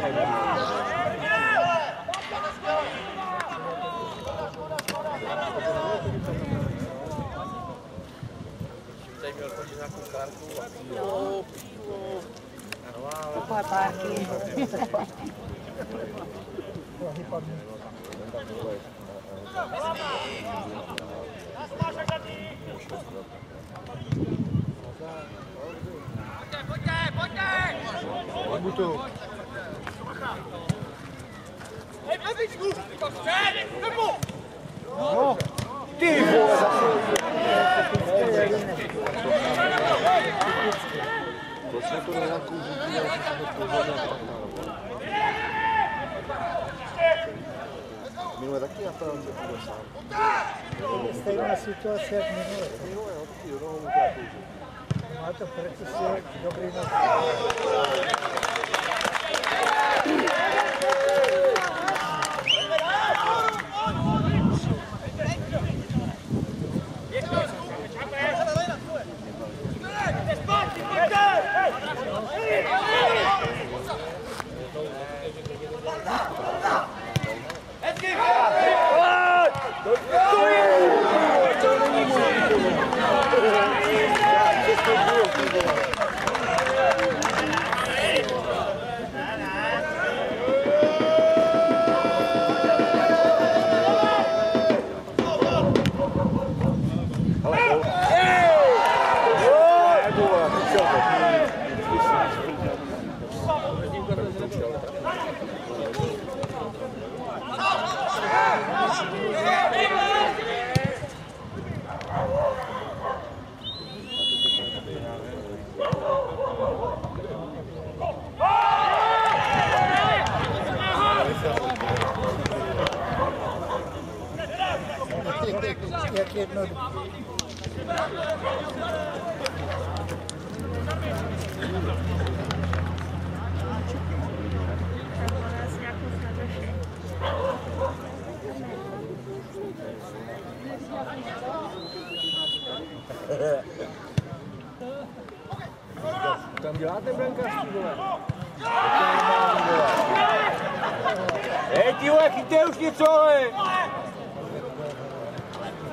Senhor, continuar com o carro. Pio, pio. Vou cortar aqui. Muito. Ty Proč jsme to nějakou řídí, ale jsme to pořádně Minule taky na se bude sám. Stejná situace jak minule. Minule, no, taky nohou mu to Má to precisně dobrý na jak jednoduché. Tam děláte brankářství, vole? Hej, ty vole, chytej už něco, ale!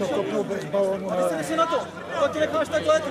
ho kopnou bez balonu. ale- si na to, to ti necháš takhle. ty.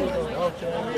Buď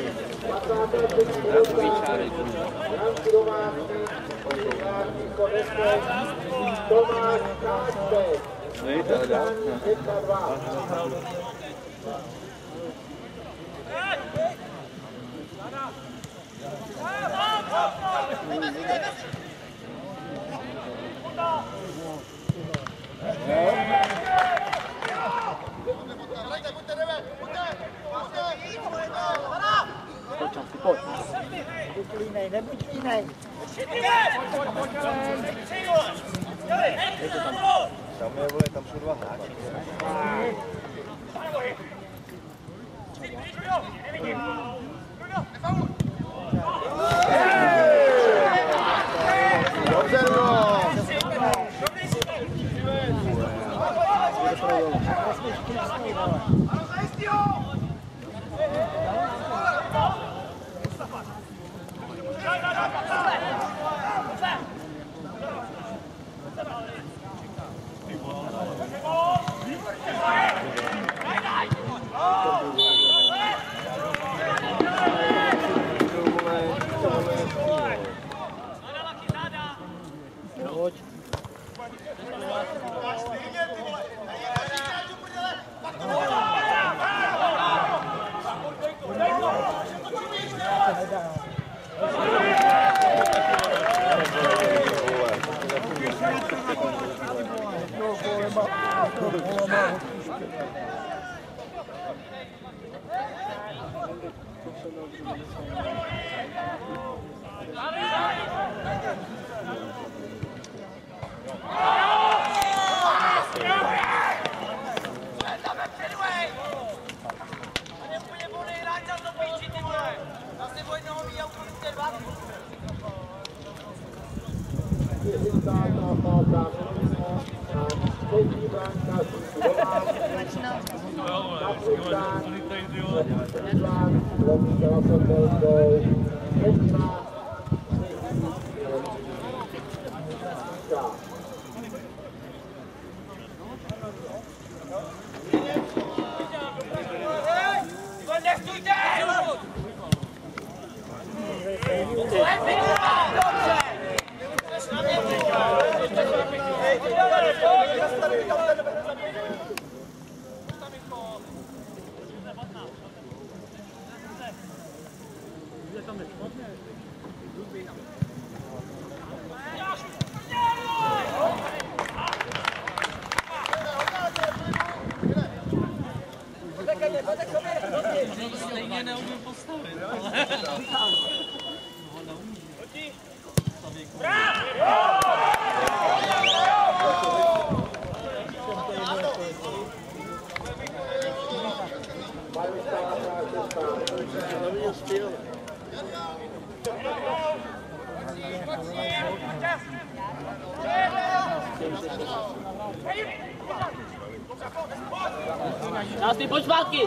Bravo! Thank you. उस की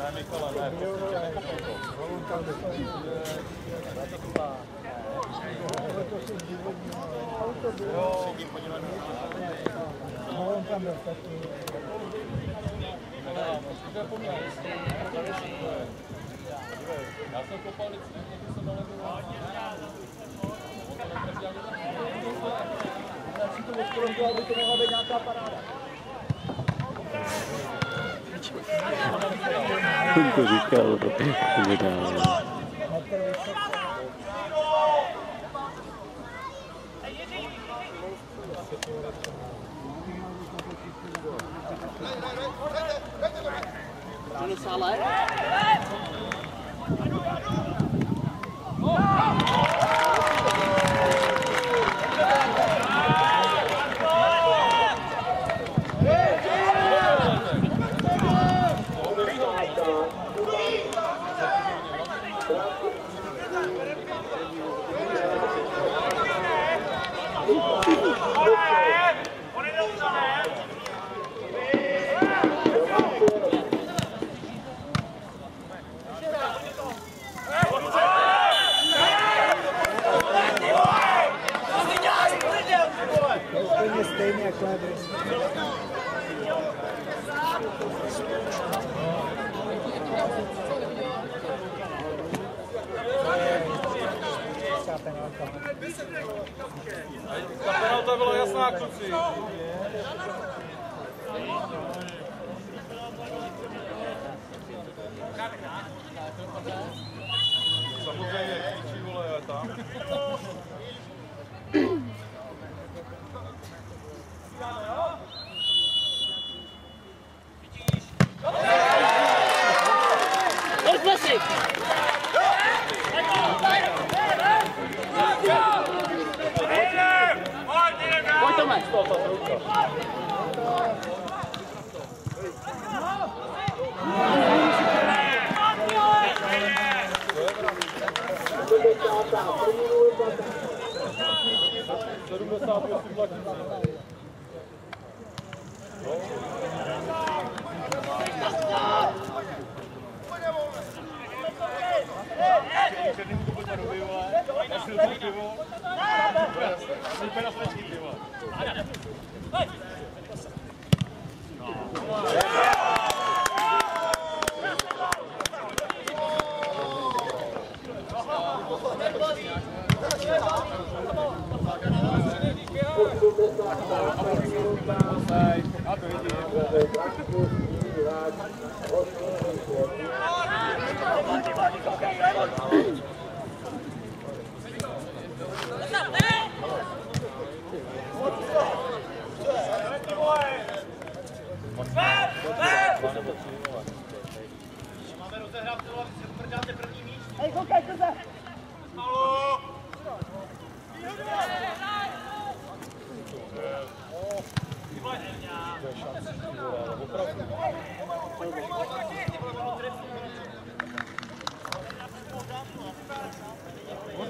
Ne, Mikola, ne. On tam dostane. To si důvodní auto bylo. No, on tam byl taky. On to říkal, Quanto ricaldo! Vediamo. Bunu sağlayın. Ta penalta byla jasná, kluci. Samozřejmě, kričí, vole, ale tam. Pojď, ne yapıyorsun? Bak.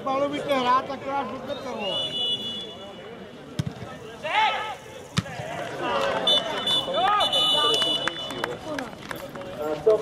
malo interato hrát, tak já žlutě toho. A to